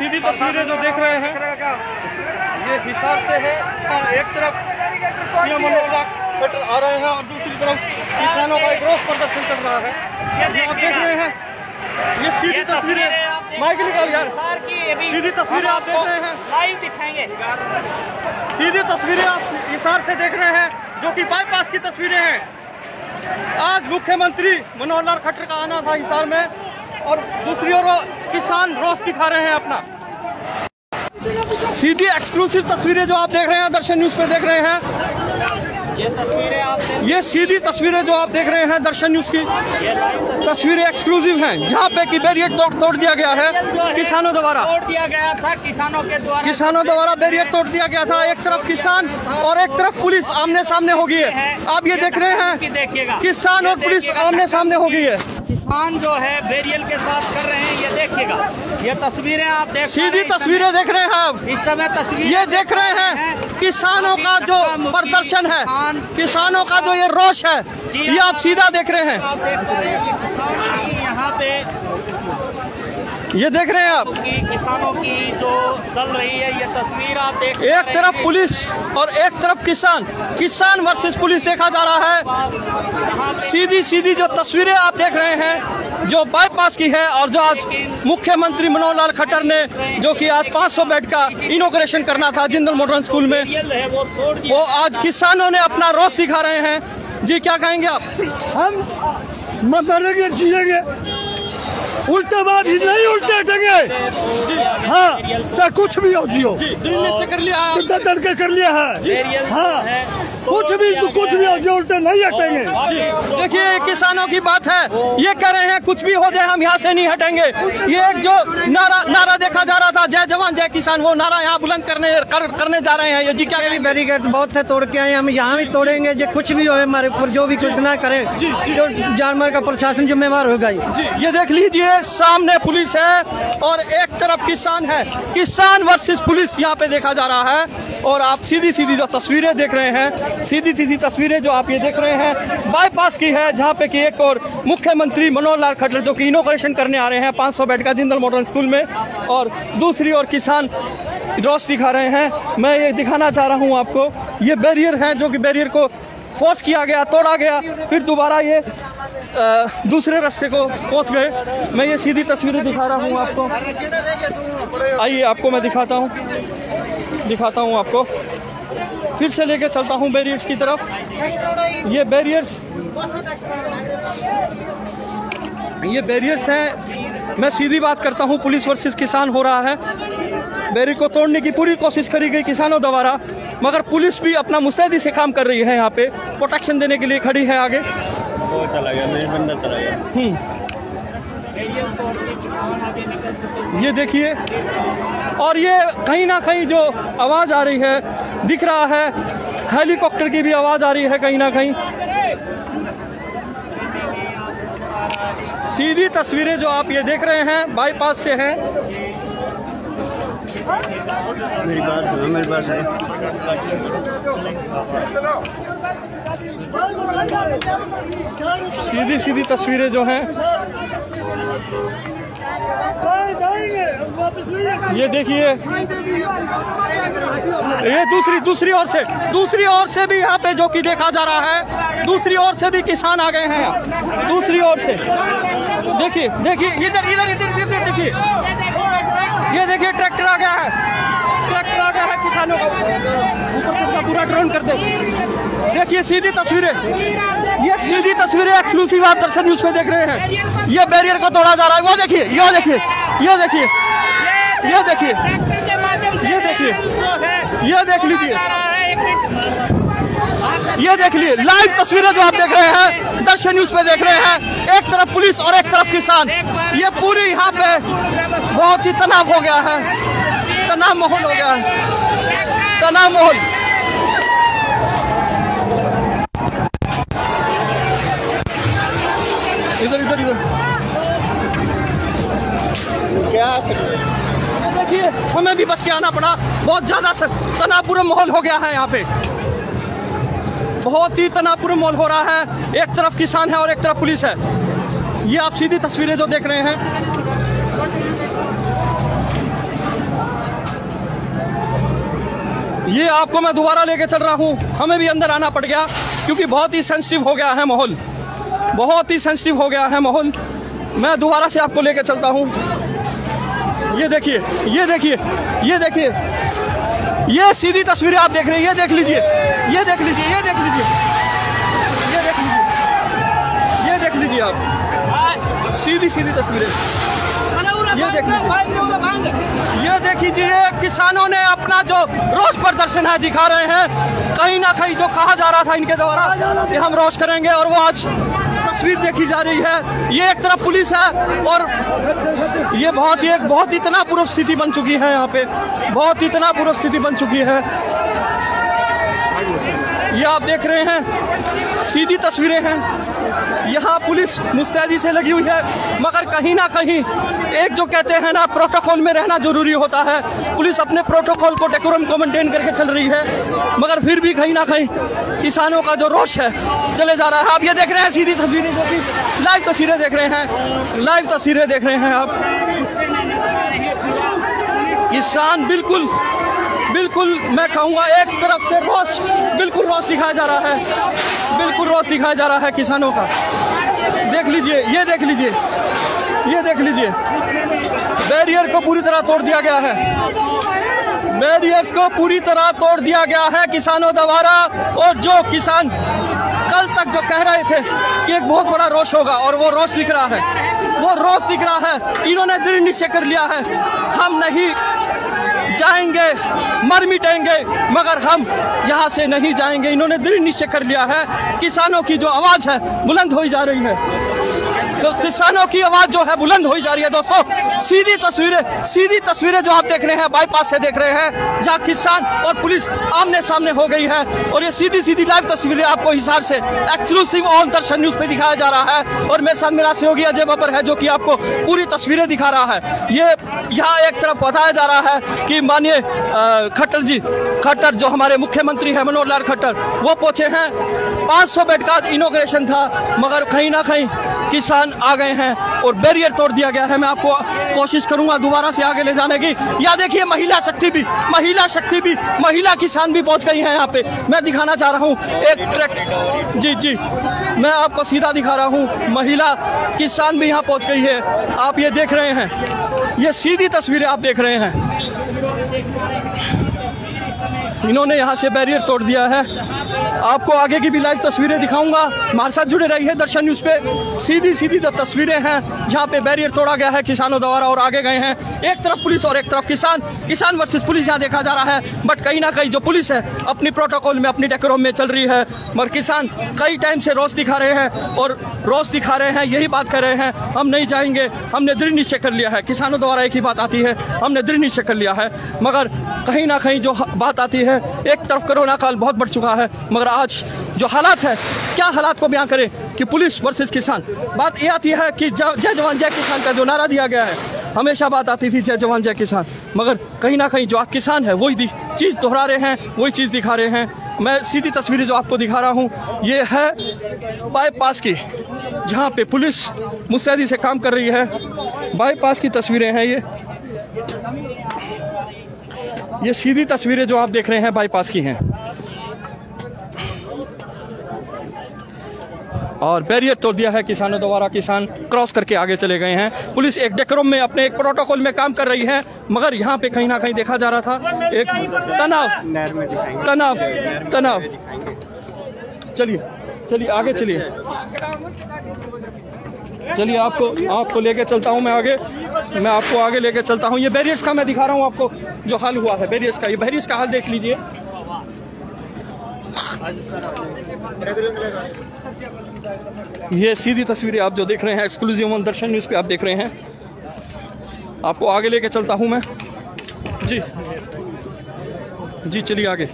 सीधी तस्वीरें जो देख रहे हैं ये हिसार से है। एक तरफ़ सीएम मनोहर आ रहे हैं और दूसरी तरफ़ किसानों का एक रोष प्रदर्शन चल रहा है। ये आप देख रहे हैं ये सीधी तस्वीरें माइक निकाल यार। की सीधी तस्वीरें आप देख रहे हैं। लाइव दिखाएँगे। सीधी तस्वीरें आप हिसार से देख रहे हैं जो कि बाईपास की तस्वीरें हैं। आज मुख्यमंत्री मनोहर लाल खट्टर का आना था हिसार में। और दूसरी ओर किसान रोष दिखा रहे हैं अपना। सीधी एक्सक्लूसिव तस्वीरें जो आप देख रहे हैं दर्शन न्यूज़ पे देख रहे हैं। ये तस्वीरें आप ये सीधी तस्वीरें जो आप देख रहे हैं दर्शन न्यूज़ की तस्वीरें एक्सक्लूसिव हैं जहाँ पे की बैरियर तोड़ तोड़ दिया गया है किसानों द्वारा। तोड़ दिया गया था किसानों के द्वारा। किसानों द्वारा बैरियर तोड़ दिया गया था एक तरफ़ किसान और एक तरफ़ पुलिस आमने सामने हो गई है आप ये देख रहे हैं देखिएगा। किसान और पुलिस आमने सामने हो गई है किसान जो है बेरियल के साथ कर रहे हैं ये देखिएगा। ये तस्वीरें आप देख सीधी हैं तस्वीरें देख रहे हैं आप। इस समय तस्वीर ये देख रहे हैं किसानों का जो प्रदर्शन है किसानों। का जो ये रोष है ये आप सीधा देख रहे हैं। आप देख पा रहे हैं यहाँ पे ये देख रहे हैं आप। किसानों की जो चल रही है ये तस्वीर आप देख एक तरफ़ पुलिस और एक तरफ़ किसान। किसान वर्सेस पुलिस देखा जा रहा है। सीधी सीधी जो तस्वीरें आप देख रहे हैं जो बाईपास की है और जो आज मुख्यमंत्री मनोहर लाल खट्टर ने जो कि आज 500 बेड का इनोग्रेशन करना था जिंदल मॉडर्न स्कूल में वो तोड़ दिया। वो आज किसानों ने अपना रोष दिखा रहे हैं। जी क्या कहेंगे आप? हम म- मरेंगे जिएँगे उल्टे बात ही नहीं उल्टे टंगे हाँ चाहे कुछ भी हो जियो। जी दिल के कर लिया है। है हाँ कुछ भी कुछ भी हो जियो उल्टे नहीं हटेंगे। देखिए किसानों की बात है। ये कह रहे हैं कुछ भी हो जाए हम यहाँ से नहीं हटेंगे। ये एक जो नारा नारा देखा जा रहा था जय जवान जय किसान वो नारा यहाँ बुलंद करने कर, करने जा रहे हैं। ये जी क्या कहेंगे? बैरिकेड बहुत थे तोड़ के आए हम यहाँ भी तोड़ेंगे जो कुछ भी हो हमारे ऊपर जो भी कुछ ना करे जो जानवर का प्रशासन जिम्मेवार होगा ही। ये देख लीजिए सामने पुलिस है और एक तरफ़ किसान है। किसान वर्सेस पुलिस यहाँ पे देखा जा रहा है और आप सीधी सीधी जो तस्वीरें देख रहे हैं सीधी सीधी तस्वीरें जो आप ये देख रहे हैं बाईपास की है जहाँ पे कि एक और मुख्यमंत्री मनोहर लाल खट्टर जो कि इनोग्रेशन करने आ रहे हैं 500 बेड का जिंदल मॉडर्न स्कूल में, और दूसरी ओर किसान रोश दिखा रहे हैं। मैं ये दिखाना चाह रहा हूँ आपको, ये बैरियर है जो कि बैरियर को फोर्स किया गया, तोड़ा गया, फिर दोबारा ये दूसरे रास्ते को पहुँच गए। मैं ये सीधी तस्वीरें दिखा रहा हूँ आपको। आइए, आपको मैं दिखाता हूँ दिखाता हूँ आपको। फिर से लेके चलता हूँ बैरियर्स की तरफ़। ये बैरियर्स ये बैरियर्स हैं। मैं सीधी बात करता हूँ पुलिस वर्सेस किसान हो रहा है। बैरियर को तोड़ने की पूरी कोशिश करी गई किसानों द्वारा मगर पुलिस भी अपना मुस्तैदी से काम कर रही है यहाँ पे। प्रोटेक्शन देने के लिए खड़ी है आगे। वो चला गया नहीं बंदा चला गया। ये देखिए और ये कहीं ना कहीं जो आवाज़ आ रही है दिख रहा है हेलीकॉप्टर की भी आवाज़ आ रही है कहीं ना कहीं। सीधी तस्वीरें जो आप ये देख रहे हैं बाईपास से हैं। मेरी बात सुनो मेरी बात सुनो। सीधी सीधी तस्वीरें जो हैं। ये देखिए ये दूसरी दूसरी ओर से दूसरी ओर से भी यहाँ पे जो कि देखा जा रहा है दूसरी ओर से भी किसान आ गए हैं। दूसरी ओर से। देखिए देखिए इधर इधर इधर इधर देखिए। ये देखिए ट्रैक्टर आ गया है। ट्रैक्टर आ गया है किसानों का। ऊपर का पूरा ड्रोन कर दे। देखिए सीधी तस्वीरें। ये सीधी तस्वीरें एक्सक्लूसिव आप दर्शन न्यूज़ पे देख रहे हैं। ये बैरियर को तोड़ा जा रहा है। वो देखिए ये देखिए ये देखिए ये देखिए। ये देखिए। ये देख लीजिए जा रहा है एक मिनट ये देख लिए लाइव तस्वीरें जो आप देख रहे हैं, दर्शन न्यूज़ पे देख रहे हैं, एक तरफ़ पुलिस और एक तरफ़ किसान। ये पूरी यहाँ पे बहुत ही तनाव हो गया है। तनाव माहौल हो गया है। तनाव माहौल। इधर इधर इधर। क्या? देखिए, हमें भी बच के आना पड़ा। बहुत ज़्यादा स- तनावपूर्ण माहौल हो गया है यहाँ पे। बहुत ही तनावपूर्ण माहौल हो रहा है। एक तरफ़ किसान है और एक तरफ़ पुलिस है। ये आप सीधी तस्वीरें जो देख रहे हैं। ये आपको मैं दोबारा लेके चल रहा हूँ। हमें भी अंदर आना पड़ गया, क्योंकि बहुत ही सेंसिटिव हो गया है माहौल। बहुत ही सेंसिटिव हो गया है माहौल। मैं दोबारा से आपको लेके चलता हूँ। ये देखिए ये देखिए ये देखिए। ये सीधी तस्वीरें आप देख रहे हैं, ये देख लीजिए, ये देख लीजिए, ये देख लीजिए, ये देख लीजिए, ये देख लीजिए आप। सीधी सीधी तस्वीरें। ये देख लीजिए। ये देख लीजिए किसानों ने अपना जो रोष प्रदर्शन है दिखा रहे हैं, कहीं ना कहीं जो कहा जा रहा था इनके द्वारा हम रोष करेंगे और वो आज तस्वीर देखी जा रही है। ये एक तरफ़ पुलिस है और ये बहुत ही एक बहुत इतना पूर्व स्थिति बन चुकी है यहाँ पे। बहुत इतना पूर्व स्थिति बन चुकी है। ये आप देख रहे हैं। सीधी तस्वीरें हैं। यहाँ पुलिस मुस्तैदी से लगी हुई है, मगर कहीं ना कहीं एक जो कहते हैं ना प्रोटोकॉल में रहना ज़रूरी होता है। पुलिस अपने प्रोटोकॉल को डेकोरम को मेंटेन करके चल रही है, मगर फिर भी कहीं ना कहीं किसानों का जो रोष है, चले जा रहा है। आप ये देख रहे हैं सीधी तस्वीरें जो कि लाइव तस्वीरें देख रहे हैं। लाइव तस्वीरें देख रहे हैं आप। किसान बिल्कुल बिल्कुल, मैं कहूँगा एक तरफ़ से रोष, बिल्कुल रोष दिखाया जा रहा है। बिल्कुल रोष दिखाया जा रहा है किसानों का। देख लीजिए, ये देख लीजिए, ये देख लीजिए। बैरियर को पूरी तरह तोड़ दिया गया है। बैरियर्स को पूरी तरह तोड़ दिया गया है किसानों द्वारा। और जो किसान कल तक जो कह रहे थे कि एक बहुत बड़ा रोष होगा, और वो रोष दिख रहा है, वो रोष दिख रहा है, इन्होंने दृढ़ निश्चय कर लिया है, हम नहीं जाएँगे, मर मिटेंगे, मगर हम यहाँ से नहीं जाएँगे। इन्होंने दृढ़ निश्चय कर लिया है। किसानों की जो आवाज़ है, बुलंद हो जा रही है। तो किसानों की आवाज़ जो है बुलंद हो जा रही है दोस्तों। सीधी तस्वीरें सीधी तस्वीरें जो आप देख रहे हैं बाईपास से देख रहे हैं जहाँ किसान और पुलिस आमने सामने हो गई है और ये सीधी सीधी लाइव तस्वीरें आपको हिसार से एक्सक्लूसिव ऑन दर्शन न्यूज़ पे दिखाया जा रहा है और मेरे साथ मेरा सहयोगी अजय बबर है जो कि आपको पूरी तस्वीरें दिखा रहा है। ये यहाँ एक तरफ़ बताया जा रहा है कि अ, खट्टर जी खट्टर, जो हमारे मुख्यमंत्री है, मनोहर लाल खट्टर, वो पहुँचे हैं। 500 बेड का इनोग्रेशन था, मगर कहीं ना कहीं किसान आ गए हैं और बैरियर तोड़ दिया गया है। मैं आपको कोशिश करूँगा दोबारा से आगे ले जाने की। या देखिए, महिला शक्ति भी, महिला शक्ति भी, महिला किसान भी पहुँच गई है यहाँ पे। मैं दिखाना चाह रहा हूँ, एक ट्रक जी जी। मैं आपको सीधा दिखा रहा हूँ, महिला किसान भी यहाँ पहुँच गई है। आप ये देख रहे हैं, ये सीधी तस्वीरें आप देख रहे हैं। इन्होंने यहाँ से बैरियर तोड़ दिया है। आपको आगे की भी लाइव तस्वीरें दिखाऊँगा। हमारे साथ जुड़े रही है दर्शन न्यूज़ पे। सीधी सीधी तस्वीरें हैं, जहाँ पे बैरियर तोड़ा गया है किसानों द्वारा और आगे गए हैं। एक तरफ़ पुलिस और एक तरफ़ किसान। किसान वर्सेज पुलिस यहाँ देखा जा रहा है। बट कहीं ना कहीं जो पुलिस है, अपनी प्रोटोकॉल में, अपनी डेकोरम में चल रही है। मगर किसान कई टाइम से रोष दिखा रहे हैं और रोष दिखा रहे हैं, यही बात कर रहे हैं, हम नहीं जाएँगे। हमने दृढ़ निश्चय कर लिया है। किसानों द्वारा एक ही बात आती है, हमने दृढ़ निश्चय कर लिया है। मगर कहीं ना कहीं जो बात आती है एक तरफ़ कोरोना काल बहुत बढ़ चुका है, मगर आज जो हालात है, क्या हालात को बयां करें कि पुलिस वर्सेस किसान? बात ये आती है कि जय जवान, जय किसान का जो नारा दिया गया है, हमेशा बात आती थी जय जवान, जय किसान। मगर कहीं ना कहीं जो किसान है, वही चीज़ दोहरा रहे हैं, वही चीज़ दिखा रहे हैं। मैं सीधी तस्वीरें जो आपको दिखा रहा हूँ, ये है बाईपास की, जहाँ पे पुलिस मुस्तैदी से काम कर रही है। बाईपास की तस्वीरें हैं ये। ये सीधी तस्वीरें जो आप देख रहे हैं बाईपास की हैं। और बैरियर तोड़ दिया है किसानों द्वारा। किसान क्रॉस करके आगे चले गए हैं। पुलिस एक डेकोरम में अपने एक प्रोटोकॉल में काम कर रही है मगर यहाँ पे कहीं ना कहीं देखा जा रहा था एक तनाव। तनाव तनाव। चलिए चलिए आगे चलिए। चलिए आपको आपको लेके चलता हूँ मैं आगे। मैं आपको आगे लेके चलता हूँ। ये बैरियर्स का मैं दिखा रहा हूँ आपको जो हाल हुआ है, बैरियर्स का। ये बैरियर्स का हाल देख लीजिए। ये सीधी तस्वीरें आप जो देख रहे हैं एक्सक्लूसिव वन दर्शन न्यूज़ पे आप देख रहे हैं। आपको आगे लेके चलता हूँ मैं। जी। जी, चलिए आगे।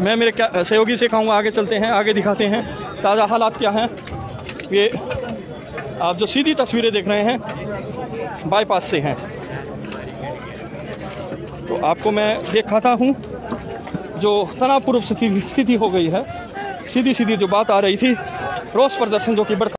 मैं मेरे क्या, सहयोगी से कहूँगा, आगे चलते हैं, आगे दिखाते हैं। ताज़ा हालात क्या हैं? ये आप जो सीधी तस्वीरें देख रहे हैं बाईपास से हैं। तो आपको मैं देखाता हूँ जो तनावपूर्व स्थिति हो गई है। सीधी सीधी जो बात आ रही थी, रोष प्रदर्शन जो कि बढ़ता